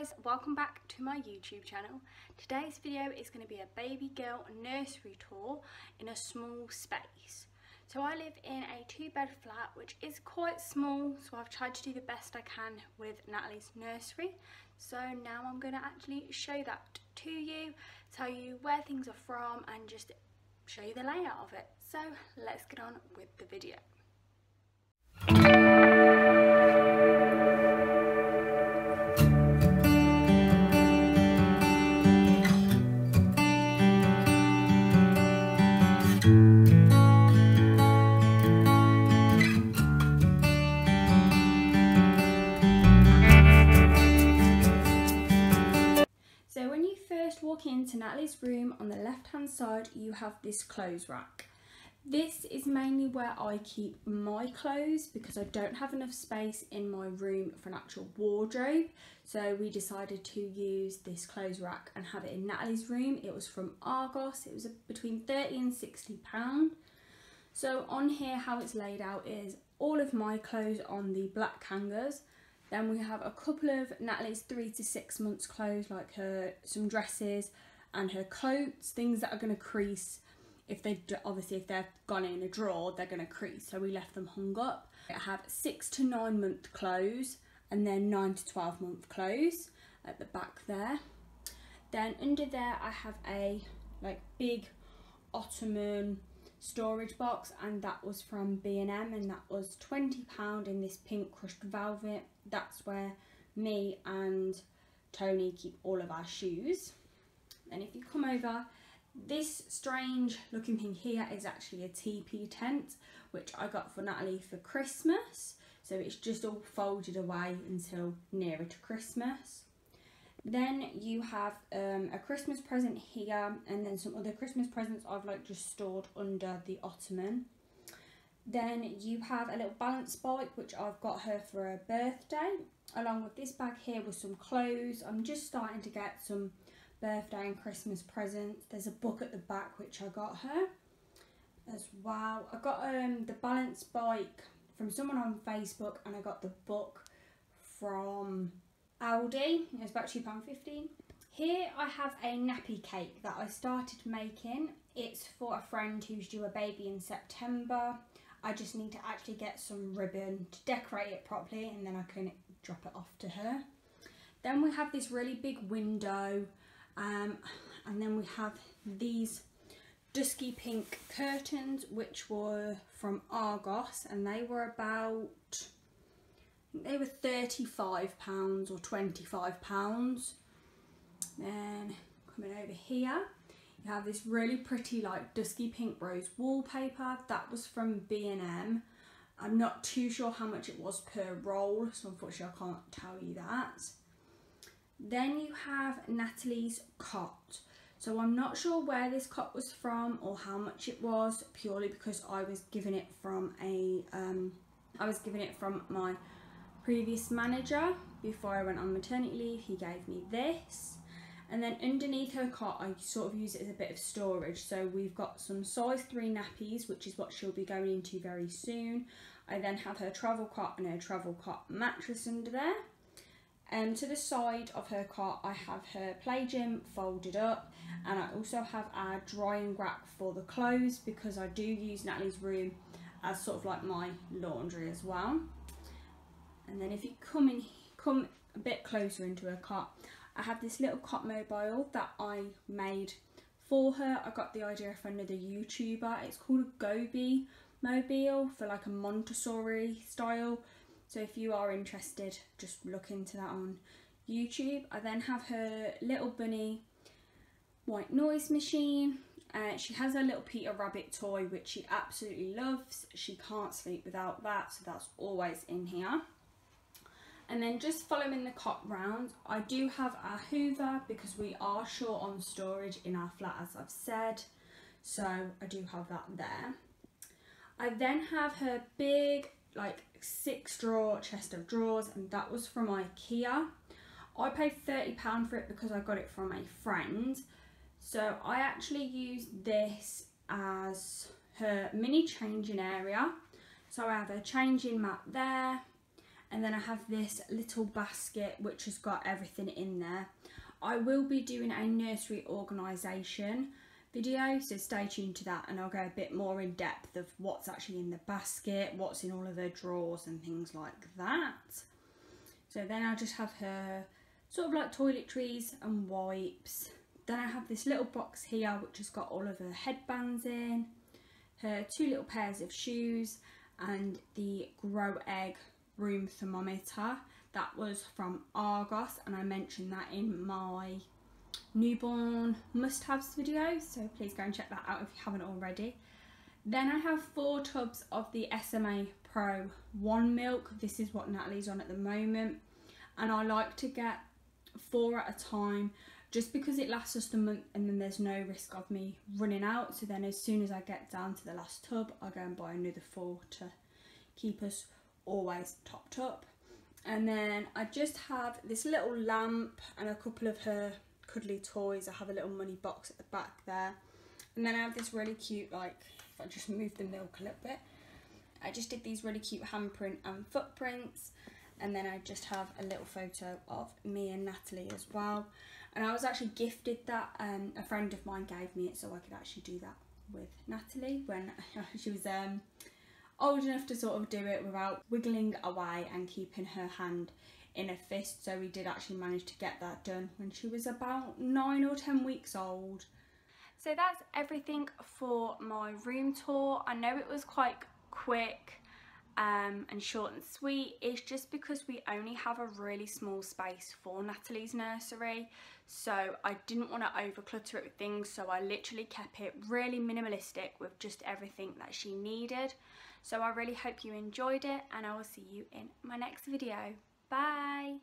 guys, welcome back to my YouTube channel. Today's video is going to be a baby girl nursery tour in a small space. So I live in a two bed flat which is quite small so I've tried to do the best I can with Natalie's nursery. So now I'm going to actually show that to you, tell you where things are from and just show you the layout of it. So let's get on with the video. Into Natalie's room, on the left hand side you have this clothes rack. This is mainly where I keep my clothes because I don't have enough space in my room for an actual wardrobe. So we decided to use this clothes rack and have it in Natalie's room. It was from Argos. It was between 30 and 60 pound. So on here how it's laid out is all of my clothes on the black hangers then we have a couple of Natalie's three to six months clothes, like her some dresses and her coats, things that are going to crease. If they obviously if they've gone in a drawer, they're going to crease. So we left them hung up. I have six to nine month clothes and then nine to 12 month clothes at the back there. Then under there I have a like big ottoman storage box and that was from B&M and that was £20 in this pink crushed velvet. That's where me and Tony keep all of our shoes. And if you come over, this strange looking thing here is actually a TP tent, which I got for Natalie for Christmas. So it's just all folded away until nearer to Christmas. Then you have um, a Christmas present here and then some other Christmas presents I've like just stored under the ottoman. Then you have a little balance bike which I've got her for her birthday along with this bag here with some clothes. I'm just starting to get some birthday and Christmas presents. There's a book at the back which I got her as well. I got um, the balance bike from someone on Facebook and I got the book from Aldi. It was about £2.15. Here I have a nappy cake that I started making. It's for a friend who's due a baby in September. I just need to actually get some ribbon to decorate it properly and then I can drop it off to her. Then we have this really big window um, and then we have these dusky pink curtains which were from Argos and they were about they were £35 or £25. Then coming over here, you have this really pretty like dusky pink rose wallpaper. That was from B&M. I'm not too sure how much it was per roll, so unfortunately I can't tell you that. Then you have Natalie's cot. So I'm not sure where this cot was from or how much it was, purely because I was given it from a, um, I was given it from my previous manager before I went on maternity leave. He gave me this. And then underneath her cot I sort of use it as a bit of storage. So we've got some size 3 nappies which is what she'll be going into very soon. I then have her travel cot and her travel cot mattress under there and to the side of her cot I have her play gym folded up and I also have our drying rack for the clothes because I do use Natalie's room as sort of like my laundry as well. And then if you come in come a bit closer into her cot I have this little cot mobile that I made for her. I got the idea from another YouTuber. It's called a Gobbi mobile for like a Montessori style so if you are interested just look into that on YouTube I then have her little bunny white noise machine uh, she has her little Peter Rabbit toy which she absolutely loves she can't sleep without that so that's always in here and then just following the cot round, I do have our hoover because we are short on storage in our flat as I've said. So I do have that there. I then have her big like six drawer chest of drawers and that was from Ikea. I paid £30 for it because I got it from a friend. So I actually use this as her mini changing area. So I have a changing mat there, and then I have this little basket which has got everything in there. I will be doing a nursery organisation video so stay tuned to that and I'll go a bit more in depth of what's actually in the basket, what's in all of her drawers and things like that. So then I'll just have her sort of like toiletries and wipes. Then I have this little box here which has got all of her headbands in, her two little pairs of shoes and the Gro Egg room thermometer. That was from Argos and I mentioned that in my newborn must-haves video so please go and check that out if you haven't already. Then I have four tubs of the SMA Pro One Milk. This is what Natalie's on at the moment and I like to get four at a time just because it lasts just a month and then there's no risk of me running out so then as soon as I get down to the last tub I go and buy another four to keep us always topped up and then I just have this little lamp and a couple of her cuddly toys I have a little money box at the back there. And then I have this really cute like if I just move the milk a little bit. I just did these really cute handprint and footprints. And then I just have a little photo of me and Natalie as well. And I was actually gifted that um, a friend of mine gave me it so I could actually do that with Natalie when she was um, old enough to sort of do it without wiggling away and keeping her hand in a fist so we did actually manage to get that done when she was about nine or ten weeks old. So that's everything for my room tour. I know it was quite quick um, and short and sweet is just because we only have a really small space for Natalie's nursery so I didn't want to overclutter it with things so I literally kept it really minimalistic with just everything that she needed so I really hope you enjoyed it and I will see you in my next video. Bye.